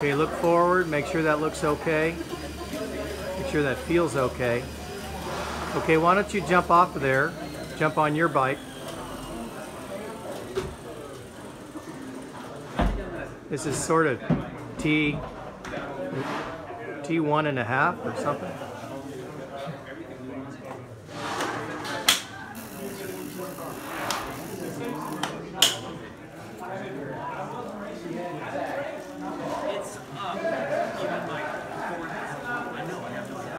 Okay, look forward, make sure that looks okay. Make sure that feels okay. Okay, why don't you jump off of there, jump on your bike. This is sort of T, T one and a half or something.